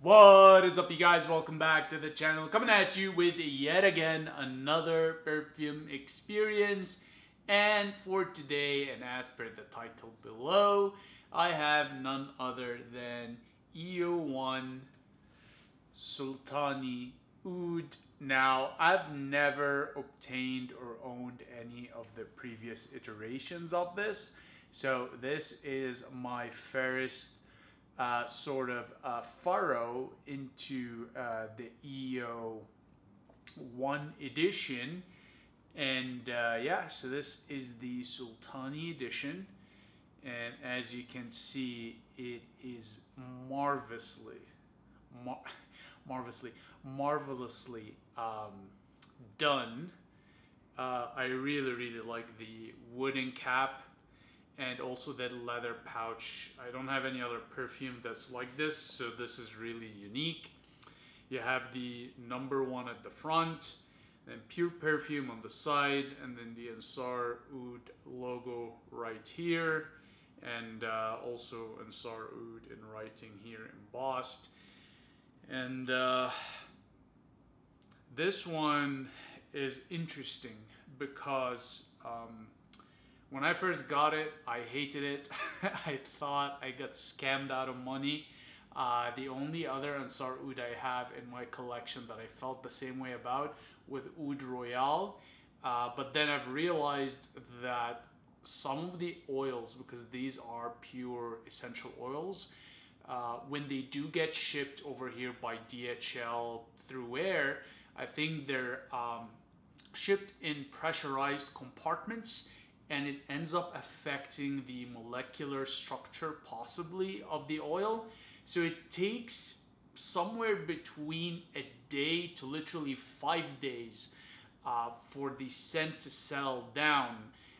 What is up, you guys? Welcome back to the channel. Coming at you with yet again another perfume experience. And for today, and as per the title below, I have none other than EO1 Sultani Oud. Now, I've never obtained or owned any of the previous iterations of this. So this is my first uh, sort of uh, furrow into uh, the EO 1 edition. And uh, yeah, so this is the Sultani edition. And as you can see, it is marvelously, mar marvelously, marvelously um, done. Uh, I really, really like the wooden cap and also that leather pouch. I don't have any other perfume that's like this, so this is really unique. You have the number one at the front, then pure perfume on the side, and then the Ensar Oud logo right here, and uh, also Ensar Oud in writing here embossed. And uh, this one is interesting because um, when I first got it, I hated it. I thought I got scammed out of money. Uh, the only other Ensar Oud I have in my collection that I felt the same way about with Oud Royal. Uh, but then I've realized that some of the oils, because these are pure essential oils, uh, when they do get shipped over here by DHL through air, I think they're um, shipped in pressurized compartments and it ends up affecting the molecular structure possibly of the oil. So it takes somewhere between a day to literally five days uh, for the scent to settle down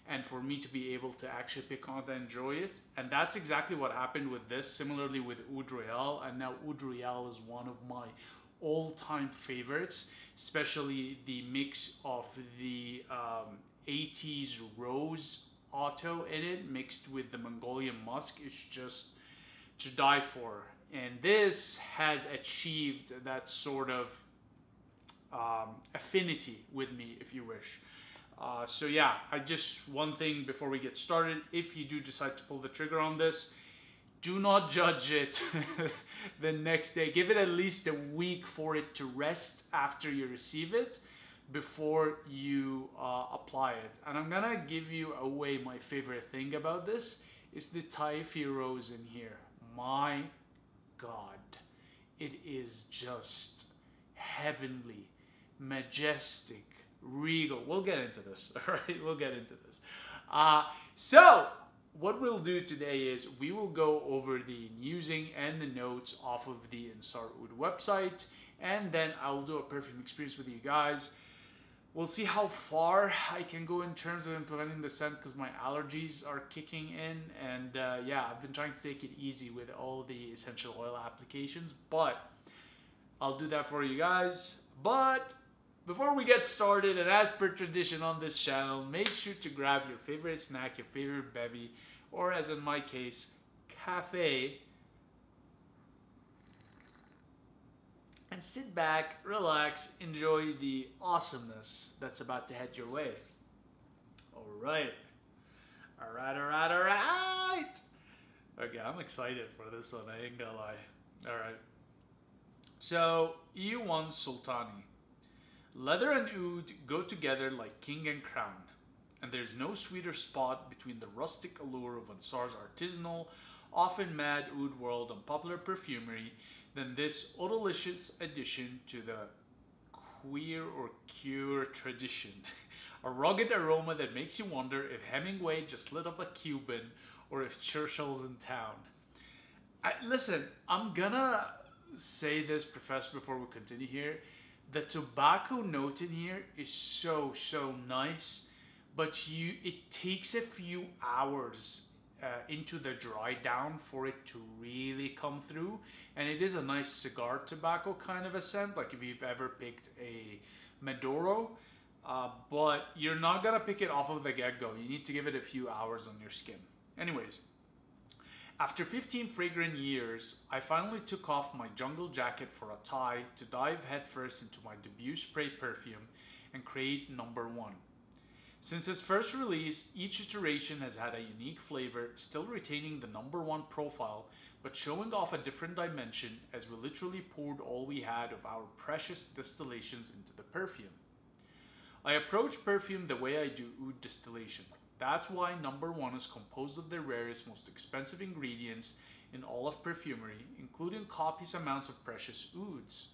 and for me to be able to actually pick on and enjoy it. And that's exactly what happened with this. Similarly with Oud Royal, and now Oud Royal is one of my all-time favorites, especially the mix of the um, 80s rose otto in it mixed with the Mongolian musk is just to die for. And this has achieved that sort of um, affinity with me, if you wish. Uh, so yeah, I just one thing before we get started, if you do decide to pull the trigger on this, do not judge it the next day. Give it at least a week for it to rest after you receive it before you uh, apply it. And I'm gonna give you away my favorite thing about this is the Taifi rose in here. My God, it is just heavenly, majestic, regal. We'll get into this, all right? We'll get into this. Uh, so, what we'll do today is we will go over the using and the notes off of the Ensar Oud website, and then I'll do a perfume experience with you guys. We'll see how far I can go in terms of implementing the scent because my allergies are kicking in. And uh, yeah, I've been trying to take it easy with all the essential oil applications, but I'll do that for you guys. But before we get started, and as per tradition on this channel, make sure to grab your favorite snack, your favorite bevy, or as in my case, cafe and sit back, relax, enjoy the awesomeness that's about to head your way. All right. All right, all right, all right. Okay, I'm excited for this one. I ain't gonna lie. All right. So, E1 Sultani. Leather and oud go together like king and crown, and there's no sweeter spot between the rustic allure of Ensar's artisanal, often mad oud world and popular perfumery than this odorlicious addition to the queer or cure tradition. a rugged aroma that makes you wonder if Hemingway just lit up a Cuban or if Churchill's in town. I, listen, I'm gonna say this, Professor, before we continue here. The tobacco note in here is so, so nice, but you it takes a few hours uh, into the dry down for it to really come through. And it is a nice cigar tobacco kind of a scent, like if you've ever picked a Maduro. Uh, but you're not gonna pick it off of the get-go. You need to give it a few hours on your skin. Anyways, After 15 fragrant years, I finally took off my jungle jacket for a tie to dive headfirst into my debut spray perfume and create number one. Since its first release, each iteration has had a unique flavor, still retaining the number one profile, but showing off a different dimension as we literally poured all we had of our precious distillations into the perfume. I approach perfume the way I do oud distillation. That's why number one is composed of the rarest, most expensive ingredients in all of perfumery, including copious amounts of precious ouds.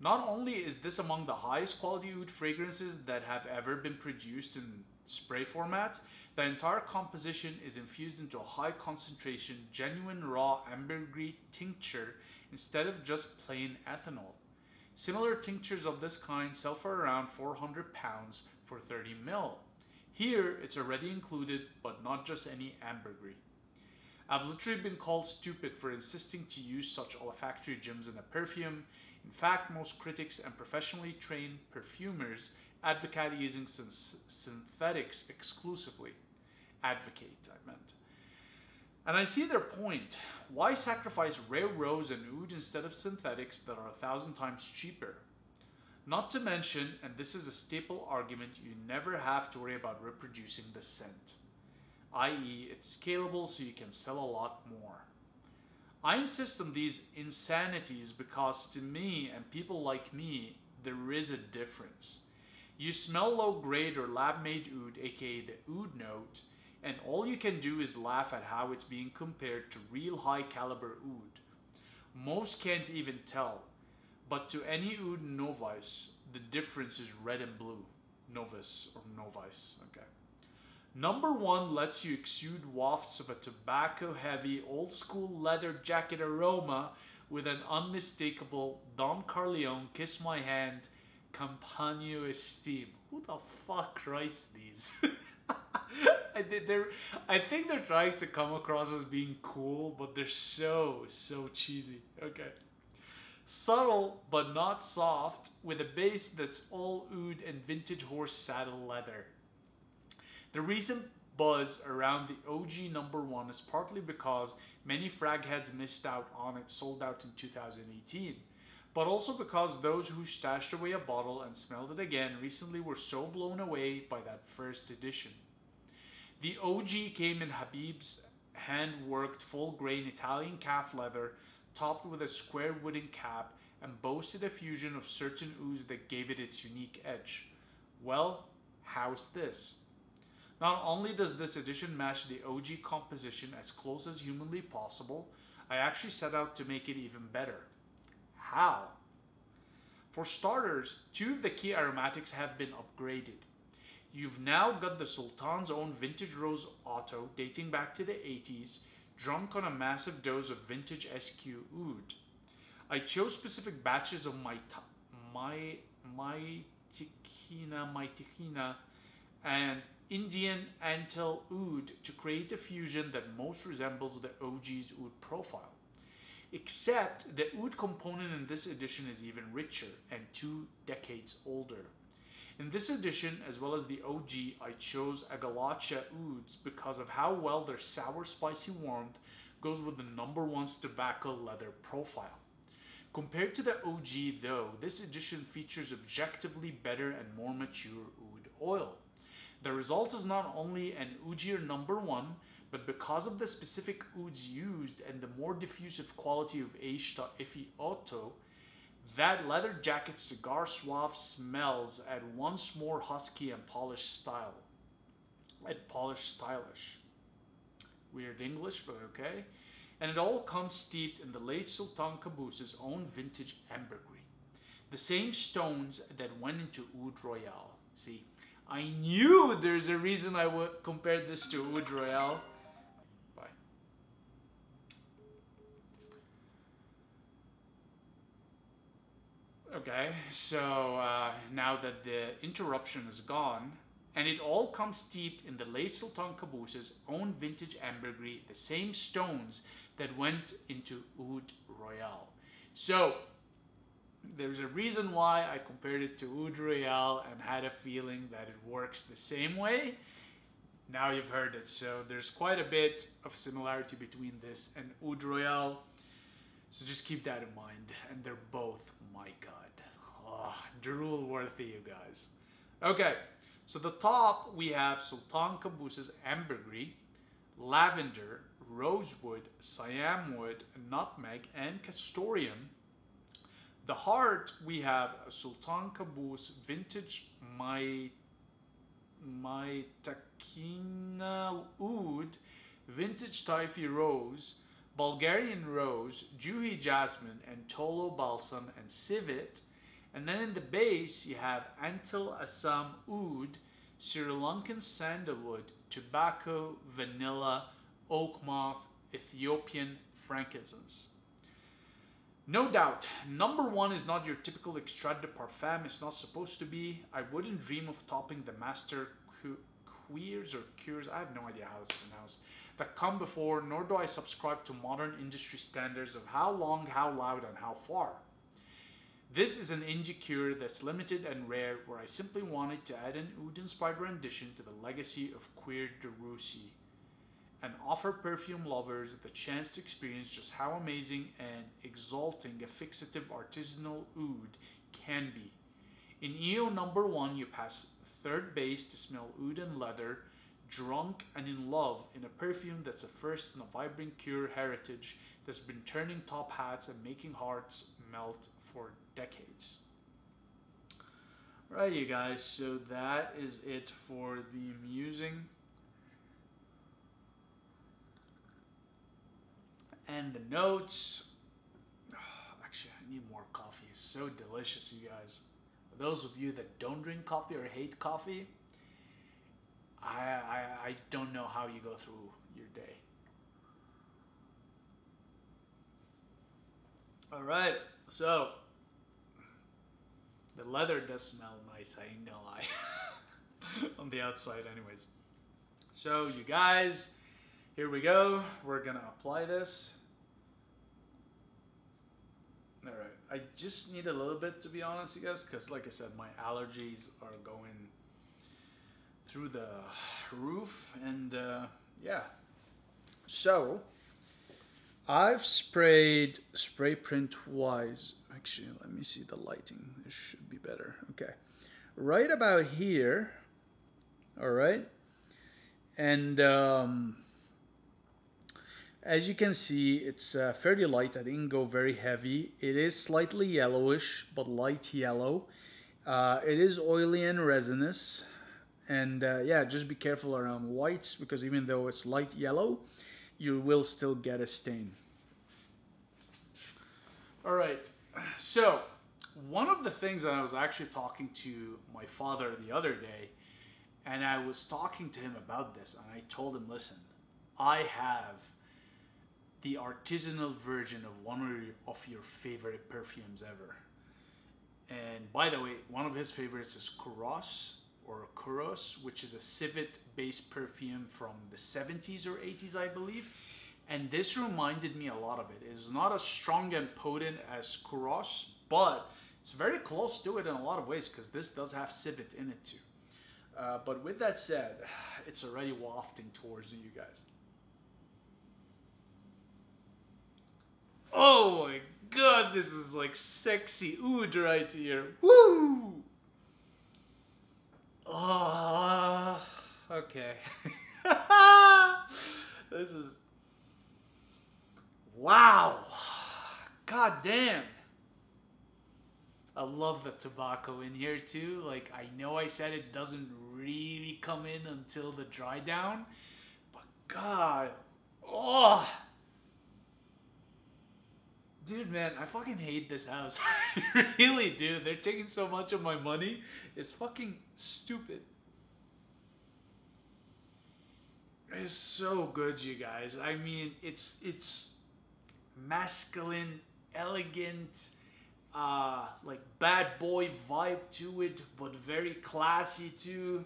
Not only is this among the highest quality oud fragrances that have ever been produced in spray format, the entire composition is infused into a high concentration, genuine raw ambergris tincture instead of just plain ethanol. Similar tinctures of this kind sell for around 400 pounds for 30 ml. Here, it's already included, but not just any ambergris. I've literally been called stupid for insisting to use such olfactory gems in a perfume. In fact, most critics and professionally trained perfumers advocate using synthetics exclusively advocate, I meant. And I see their point. Why sacrifice rare rose and oud instead of synthetics that are a thousand times cheaper? Not to mention, and this is a staple argument, you never have to worry about reproducing the scent, i.e., it's scalable so you can sell a lot more. I insist on these insanities because to me and people like me, there is a difference. You smell low grade or lab made oud, aka the oud note, and all you can do is laugh at how it's being compared to real high caliber oud. Most can't even tell, but to any oud novice, the difference is red and blue. Novice or novice, okay. Number one lets you exude wafts of a tobacco heavy, old school leather jacket aroma with an unmistakable Don Corleone kiss my hand Compagno Estime. Who the fuck writes these? I, they're, I think they're trying to come across as being cool, but they're so, so cheesy. Okay. Subtle, but not soft, with a base that's all oud and vintage horse saddle leather. The recent buzz around the OG number one is partly because many frag heads missed out on it, sold out in 2018 but also because those who stashed away a bottle and smelled it again recently were so blown away by that first edition. The OG came in Habib's hand-worked full-grain Italian calf leather topped with a square wooden cap and boasted a fusion of certain ouds that gave it its unique edge. Well, how's this? Not only does this edition match the OG composition as close as humanly possible, I actually set out to make it even better. How? For starters, two of the key aromatics have been upgraded. You've now got the Sultan's own vintage rose otto dating back to the 80s, drunk on a massive dose of vintage SQ oud. I chose specific batches of my my my tikina, my tikina, and Indian Antel oud to create a fusion that most resembles the OG's oud profile. Except the oud component in this edition is even richer and two decades older. In this edition, as well as the OG, I chose Agallocha ouds because of how well their sour spicy warmth goes with the number one's tobacco leather profile. Compared to the OG though, this edition features objectively better and more mature oud oil. The result is not only an oudier number one, but because of the specific ouds used and the more diffusive quality of Ashta Ifi Otto, that leather jacket cigar suave smells at once more husky and polished style. And polished stylish. Weird English, but okay. And it all comes steeped in the late Sultan Qaboos's own vintage ambergris. The same stones that went into Oud Royale. See, I knew there's a reason I would compare this to Oud Royale. Bye. Okay, so uh, now that the interruption is gone, and it all comes steeped in the late Sultan Qaboos's own vintage ambergris, the same stones that went into Oud Royale. So, there's a reason why I compared it to Oud Royale and had a feeling that it works the same way. now you've heard it. So there's quite a bit of similarity between this and Oud Royal. So just keep that in mind. And they're both, my god, oh, drool worthy, you guys. Okay, so the top we have Sultan Qaboos's ambergris, lavender, rosewood, siam wood, nutmeg, and castoreum. The heart we have a Sultan Qaboos vintage my my Takina Oud, vintage Taifi rose, Bulgarian rose, Juhi jasmine, and Tolu balsam and civet. And then in the base you have Antil Assam Oud, Sri Lankan sandalwood, tobacco, vanilla, oak moss, Ethiopian frankincense. No doubt, number one is not your typical extrait de parfum. It's not supposed to be. I wouldn't dream of topping the master queers or cures. I have no idea how it's pronounced. That come before, nor do I subscribe to modern industry standards of how long, how loud, and how far. This is an indie cure that's limited and rare, where I simply wanted to add an oud-inspired rendition to the legacy of Cuir de Russie and offer perfume lovers the chance to experience just how amazing and exalting a fixative artisanal oud can be. In EO number one, you pass third base to smell oud and leather, drunk and in love in a perfume that's a first in a vibrant cure heritage that's been turning top hats and making hearts melt for decades. Right, you guys, so that is it for the musing. And the notes. actually, I need more coffee. It's so delicious, you guys. For those of you that don't drink coffee or hate coffee, I, I, I don't know how you go through your day. All right, so the leather does smell nice. I ain't gonna lie. On the outside, anyways. So you guys, here we go. We're gonna apply this. All right. I just need a little bit to be honest, you guys, because like I said, my allergies are going through the roof, and uh, yeah. So I've sprayed spray print wise. Actually, let me see the lighting. This should be better. Okay, right about here. All right, and. Um, as you can see, it's uh, fairly light. I didn't go very heavy. It is slightly yellowish, but light yellow. Uh, it is oily and resinous. And uh, yeah, just be careful around whites because even though it's light yellow, you will still get a stain. All right, so one of the things that I was actually talking to my father the other day, and I was talking to him about this, and I told him, listen, I have the artisanal version of one of your favorite perfumes ever. And by the way, one of his favorites is Kouros or Kouros, which is a civet based perfume from the 70s or 80s, I believe. And this reminded me a lot of it. It's not as strong and potent as Kouros, but it's very close to it in a lot of ways because this does have civet in it too. Uh, but with that said, it's already wafting towards you guys. Oh my god, this is like sexy oud right here. Woo! Oh, okay. this is. Wow! God damn! I love the tobacco in here too. Like, I know I said it doesn't really come in until the dry down, but God, oh! Dude, man, I fucking hate this house. Really do. They're taking so much of my money. It's fucking stupid. It's so good, you guys. I mean, it's it's masculine, elegant, uh, like bad boy vibe to it, but very classy too.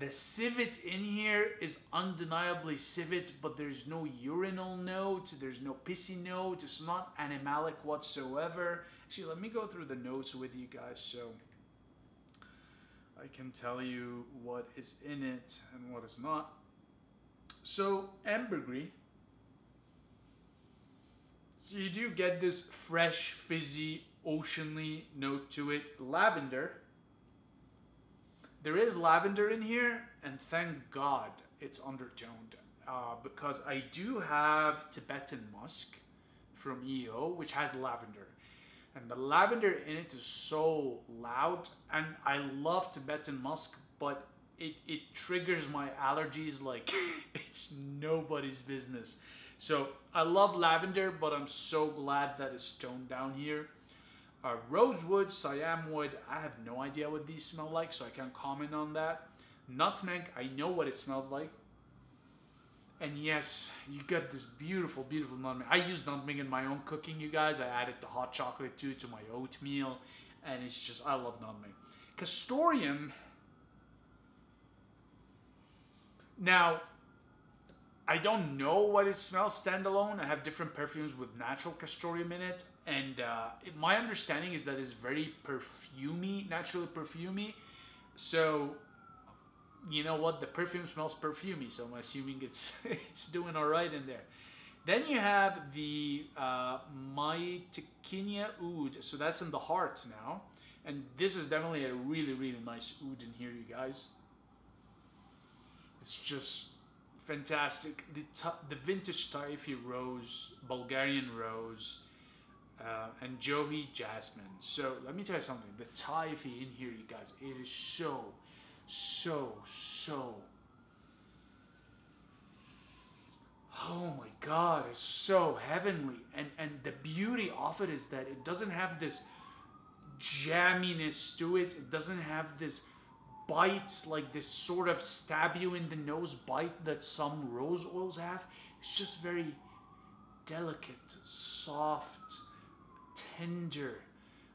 The civet in here is undeniably civet, but there's no urinal note, there's no pissy note, it's not animalic whatsoever. Actually, let me go through the notes with you guys. So, I can tell you what is in it and what is not. So, ambergris. So you do get this fresh, fizzy, oceanly note to it. Lavender. There is lavender in here, and thank God it's undertoned. Uh, because I do have Tibetan musk from EO, which has lavender. And the lavender in it is so loud. And I love Tibetan musk, but it, it triggers my allergies like it's nobody's business. So I love lavender, but I'm so glad that it's toned down here. Uh, rosewood, Siam wood, I have no idea what these smell like, so I can't comment on that. Nutmeg, I know what it smells like. And yes, you got this beautiful, beautiful nutmeg. I use nutmeg in my own cooking, you guys. I added the hot chocolate too to my oatmeal, and it's just, I love nutmeg. Castoreum, now, I don't know what it smells standalone. I have different perfumes with natural castoreum in it, and uh, my understanding is that it's very perfumey, naturally perfumey. So, you know what? The perfume smells perfumey, so I'm assuming it's it's doing all right in there. Then you have the uh, Mytikinia Oud, so that's in the heart now, and this is definitely a really really nice oud in here, you guys. It's just fantastic. The, the vintage Taifi rose, Bulgarian rose, uh, and Juhi jasmine. So let me tell you something. The Taifi in here, you guys, it is so, so, so. Oh my God, it's so heavenly. And and the beauty of it is that it doesn't have this jamminess to it. It doesn't have this bite, like this sort of stab you in the nose bite that some rose oils have. It's just very delicate, soft, tender,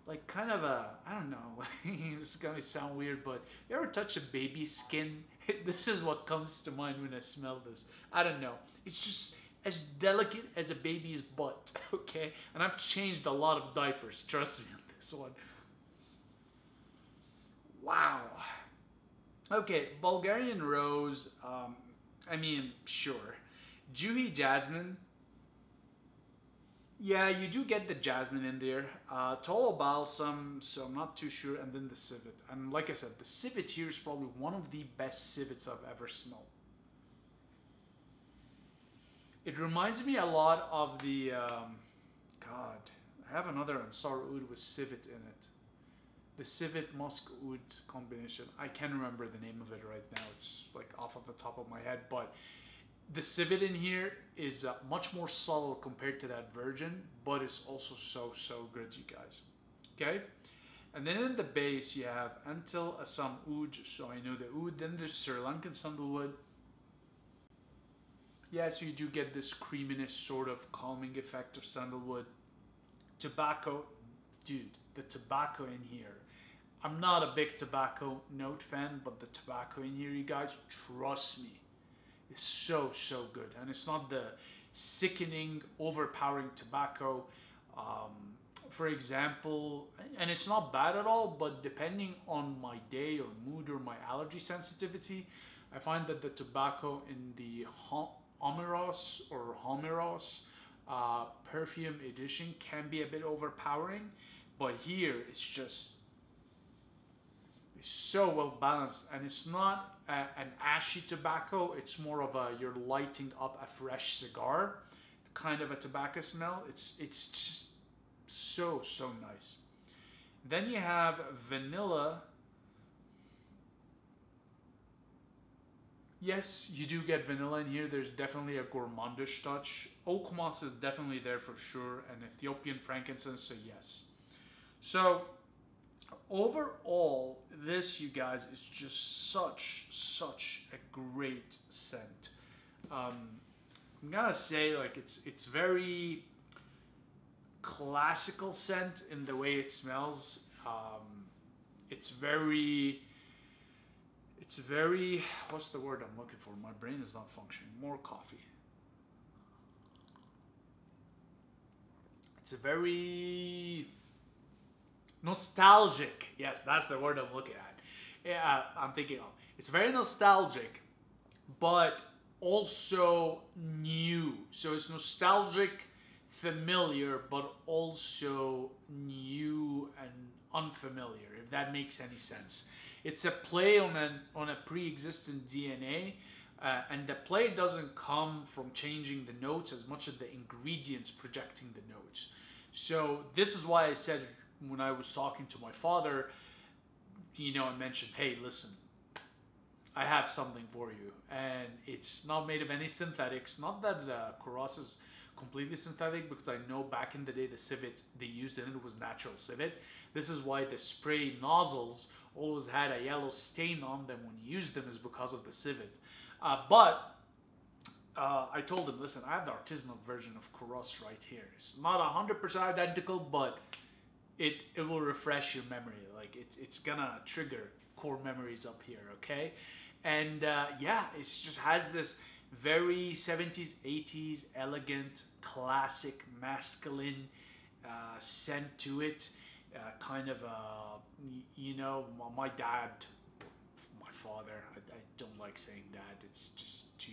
like kind of a, I don't know, is gonna sound weird, but you ever touch a baby's skin? this is what comes to mind when I smell this. I don't know. It's just as delicate as a baby's butt, okay? And I've changed a lot of diapers, trust me on this one. Wow. Okay, Bulgarian rose. Um, I mean, sure. Juhi jasmine. Yeah, you do get the jasmine in there. Uh, Tolu balsam, so I'm not too sure. And then the civet. And like I said, the civet here is probably one of the best civets I've ever smelled. It reminds me a lot of the, um, God, I have another Ensar Oud with civet in it the civet musk oud combination. I can't remember the name of it right now. It's like off of the top of my head, but the civet in here is uh, much more subtle compared to that virgin, but it's also so so good, you guys. Okay, and then in the base you have Antil Assam Oud, so I know the oud. Then there's Sri Lankan sandalwood. Yeah, so you do get this creaminess sort of calming effect of sandalwood. Tobacco, dude, the tobacco in here I'm not a big tobacco note fan, but the tobacco in here, you guys, trust me, is so, so good. And it's not the sickening, overpowering tobacco. Um, for example, and it's not bad at all, but depending on my day or mood or my allergy sensitivity, I find that the tobacco in the Homeros or Homeros uh, perfume edition can be a bit overpowering, but here it's just so well balanced and it's not a, an ashy tobacco. It's more of a you're lighting up a fresh cigar kind of a tobacco smell. It's it's just so so nice. Then you have vanilla. Yes you do get vanilla in here. There's definitely a gourmandish touch. Oak moss is definitely there for sure and ethiopian frankincense so yes. So overall, this, you guys, is just such, such a great scent. Um, I'm gonna say, like, it's it's very classical scent in the way it smells. Um, it's very, it's very, what's the word I'm looking for? My brain is not functioning. More coffee. It's a very nostalgic. Yes, that's the word I'm looking at. yeah, I'm thinking of. It's very nostalgic, but also new. So it's nostalgic, familiar, but also new and unfamiliar, if that makes any sense. It's a play on an on a pre-existing DNA, uh, and the play doesn't come from changing the notes as much as the ingredients projecting the notes. So this is why I said when I was talking to my father, you know, I mentioned, hey, listen, I have something for you, and it's not made of any synthetics. Not that uh, Kouros is completely synthetic, because I know back in the day the civet they used in it was natural civet. This is why the spray nozzles always had a yellow stain on them when you use them, is because of the civet. Uh, but uh, I told him, listen, I have the artisanal version of Kouros right here. It's not 100% identical, but it, it will refresh your memory. Like it, it's gonna trigger core memories up here, okay? And uh, yeah, it just has this very 70s, 80s, elegant, classic, masculine uh, scent to it. Uh, kind of, uh, you know, my dad, my father, I, I don't like saying dad. It's just too,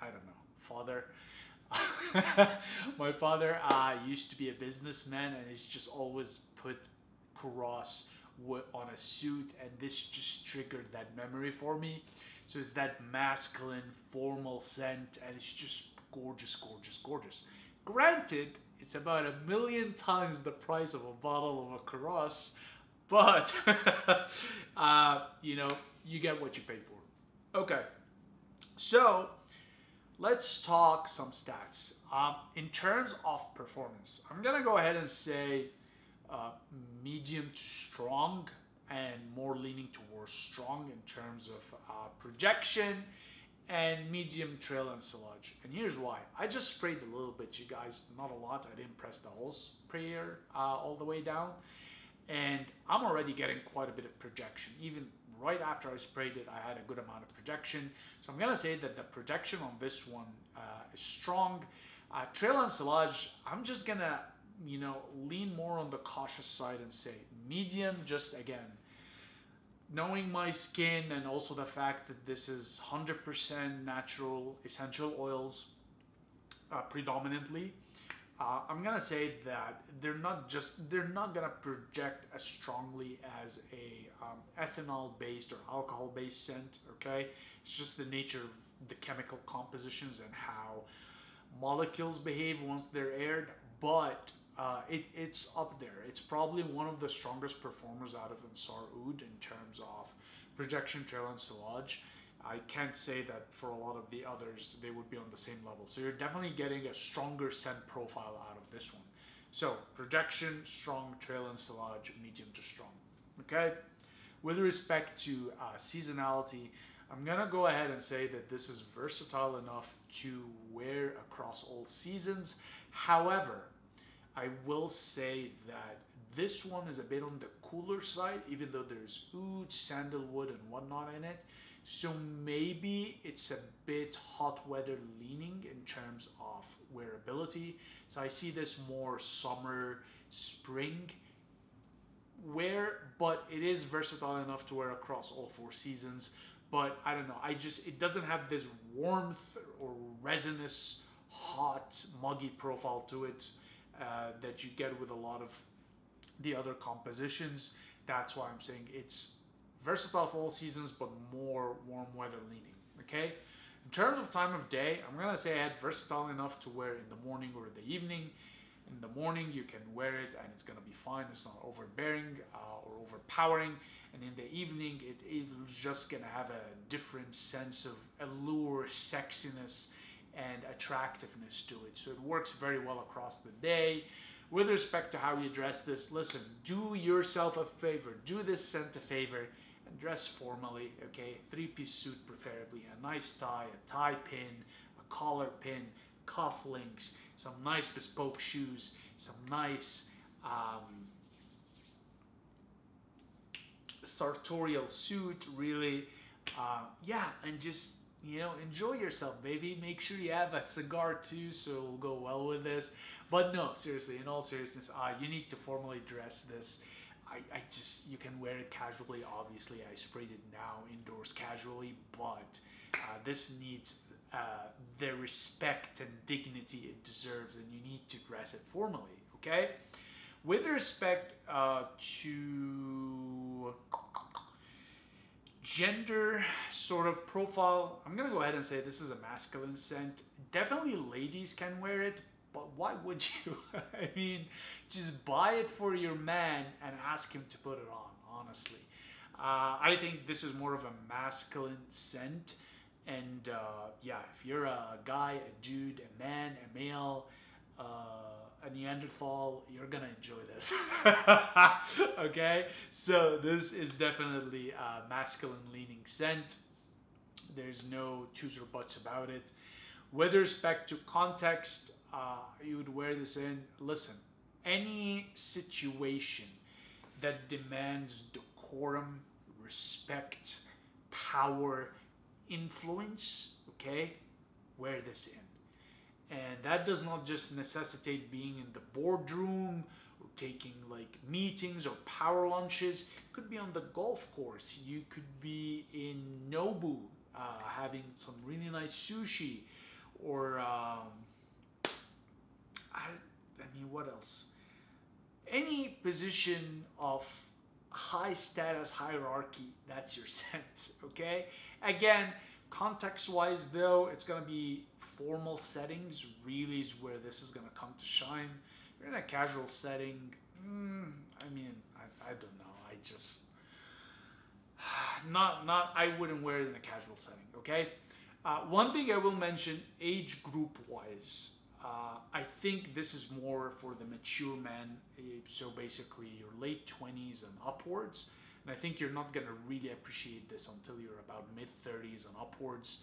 I don't know, father. my father uh, used to be a businessman and he's just always put Kouros on a suit and this just triggered that memory for me. So it's that masculine formal scent and it's just gorgeous gorgeous gorgeous. Granted it's about a million times the price of a bottle of a Kouros but uh, you know you get what you pay for. Okay so let's talk some stats. Um, in terms of performance i'm gonna go ahead and say uh, medium to strong and more leaning towards strong in terms of uh, projection and medium trail and silage. And here's why. I just sprayed a little bit, you guys, not a lot. I didn't press the whole sprayer uh, all the way down. And I'm already getting quite a bit of projection. Even right after I sprayed it, I had a good amount of projection. So I'm gonna say that the projection on this one uh, is strong. Uh, trail and silage, I'm just gonna you know, lean more on the cautious side and say medium, just again, knowing my skin and also the fact that this is 100% natural essential oils uh, predominantly. Uh, I'm gonna say that they're not just they're not gonna project as strongly as a um, ethanol based or alcohol based scent okay it's just the nature of the chemical compositions and how molecules behave once they're aired but uh, it, it's up there. It's probably one of the strongest performers out of Ensar Oud in terms of projection, trail, and silage. I can't say that for a lot of the others they would be on the same level. So you're definitely getting a stronger scent profile out of this one. So projection, strong, trail, and silage, medium to strong. Okay. With respect to uh, seasonality, I'm gonna go ahead and say that this is versatile enough to wear across all seasons. However, I will say that this one is a bit on the cooler side, even though there's oud, sandalwood, and whatnot in it. So maybe it's a bit hot weather leaning in terms of wearability. So I see this more summer, spring wear, but it is versatile enough to wear across all four seasons. But I don't know, I just, it doesn't have this warmth or resinous, hot, muggy profile to it uh, that you get with a lot of the other compositions. That's why I'm saying it's versatile for all seasons, but more warm weather leaning. Okay. In terms of time of day, I'm gonna say I had versatile enough to wear in the morning or the evening. In the morning, you can wear it and it's gonna be fine. It's not overbearing uh, or overpowering. And in the evening, it, it's just gonna have a different sense of allure, sexiness, and attractiveness to it. So it works very well across the day. With respect to how you dress this, listen, do yourself a favor, do this scent a favor, and dress formally, okay? Three piece suit preferably, a nice tie, a tie pin, a collar pin, cufflinks, some nice bespoke shoes, some nice um, sartorial suit, really. Uh, yeah, and just you know, enjoy yourself, baby. Make sure you have a cigar too, so it'll go well with this. But no, seriously, in all seriousness, uh, you need to formally dress this. I, I just you can wear it casually. Obviously, I sprayed it now indoors casually, but uh, this needs uh, the respect and dignity it deserves, and you need to dress it formally. Okay. With respect uh, to gender sort of profile, I'm gonna go ahead and say this is a masculine scent. Definitely ladies can wear it, but why would you? I mean, just buy it for your man and ask him to put it on, honestly. Uh, I think this is more of a masculine scent. And uh, yeah, if you're a guy, a dude, a man, a male, uh, a Neanderthal, you're gonna enjoy this. okay, so this is definitely a masculine leaning scent. There's no twos or buts about it. With respect to context, uh, you would wear this in. Listen, any situation that demands decorum, respect, power, influence, okay, wear this in. And that does not just necessitate being in the boardroom or taking like meetings or power lunches. It could be on the golf course. You could be in Nobu uh, having some really nice sushi or um, I, I mean, what else? Any position of high status hierarchy, that's your sense, okay? Again, context wise though, it's gonna be formal settings really is where this is gonna come to shine. If you're in a casual setting, mm, I mean, I, I don't know. I just not not I wouldn't wear it in a casual setting. Okay. Uh, one thing I will mention, age group wise, uh, I think this is more for the mature men. Eh, so basically, your late 20s and upwards. And I think you're not going to really appreciate this until you're about mid 30s and upwards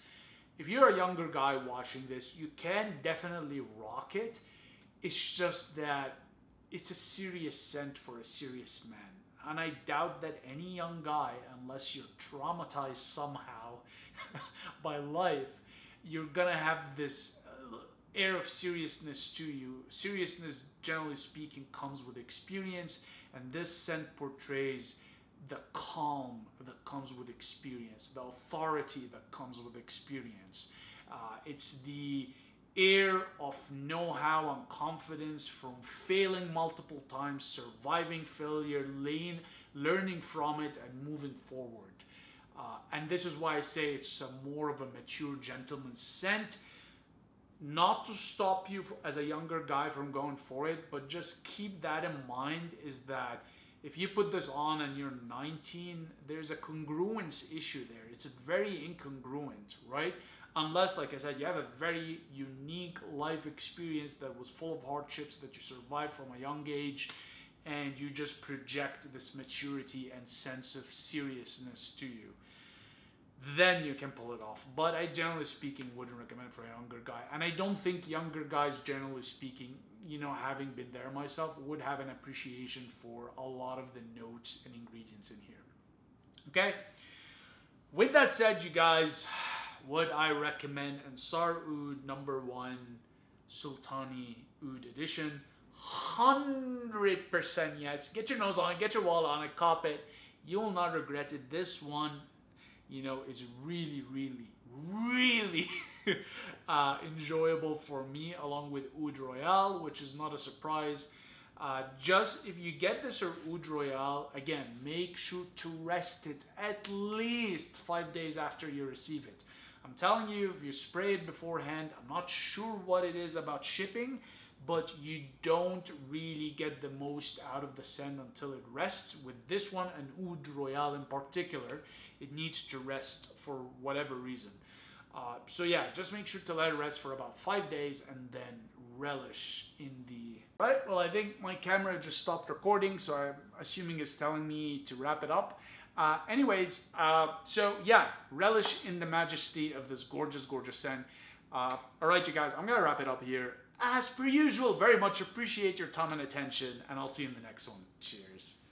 if you're a younger guy watching this, you can definitely rock it. It's just that it's a serious scent for a serious man. And I doubt that any young guy, unless you're traumatized somehow by life, you're gonna have this uh, air of seriousness to you. Seriousness, generally speaking, comes with experience, and this scent portrays the calm that comes with experience, the authority that comes with experience. Uh, it's the air of know-how and confidence from failing multiple times, surviving failure, lean, learning from it, and moving forward. Uh, and this is why I say it's more of a mature gentleman scent. Not to stop you as a younger guy from going for it, but just keep that in mind is that if you put this on and you're 19, there's a congruence issue there. It's very incongruent, right? Unless, like I said, you have a very unique life experience that was full of hardships that you survived from a young age and you just project this maturity and sense of seriousness to you then you can pull it off. But I generally speaking wouldn't recommend for a younger guy. And I don't think younger guys, generally speaking, you know, having been there myself, would have an appreciation for a lot of the notes and ingredients in here. Okay? With that said, you guys, would I recommend Ensar Oud number one Sultani Oud edition? 100% yes. Get your nose on it, get your wallet on it, cop it. You will not regret it. This one you know, is really, really, really uh, enjoyable for me, along with Oud Royal, which is not a surprise. Uh, just if you get this or Oud Royal, again, make sure to rest it at least five days after you receive it. I'm telling you, if you spray it beforehand, I'm not sure what it is about shipping, but you don't really get the most out of the scent until it rests. With this one and Oud Royal in particular, it needs to rest for whatever reason. Uh, so yeah, just make sure to let it rest for about five days and then relish in the... Right, well I think my camera just stopped recording, so I'm assuming it's telling me to wrap it up. Uh, anyways, uh, so yeah, relish in the majesty of this gorgeous, gorgeous scent. Uh, all right, you guys, I'm gonna wrap it up here. As per usual, very much appreciate your time and attention, and I'll see you in the next one. Cheers.